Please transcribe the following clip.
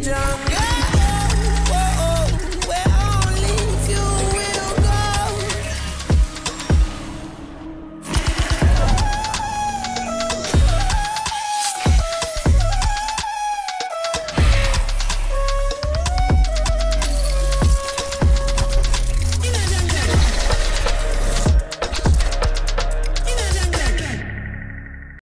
the.